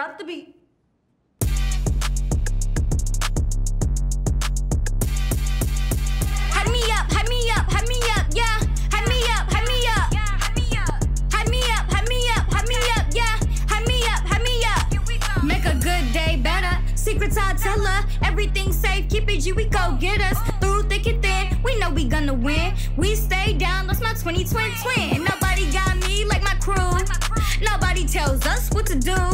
Drop the beat. Hype me up, hype me up, hype me up, yeah. Hype me up, hype me up. Hype me up, hype me up, hype me up, yeah. Hype me up, hype me up. Make a good day better. Secrets I tell her. Everything safe, keep it G, we go get us. Through thick and thin, we know we gonna win. We stay down, that's my 20 twin twin. Nobody got me like my crew. Nobody tells us what to do.